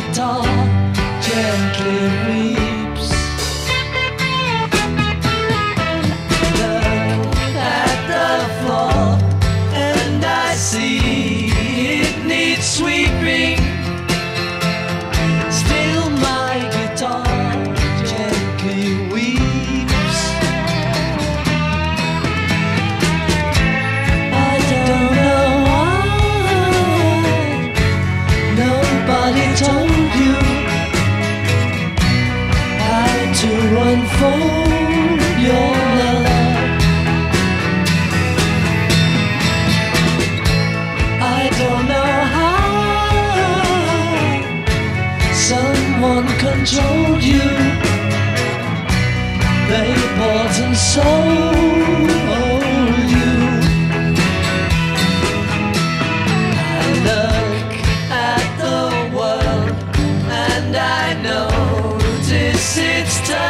guitar gently weep. Controlled you. They bought and sold you. I look at the world and I notice it's turning.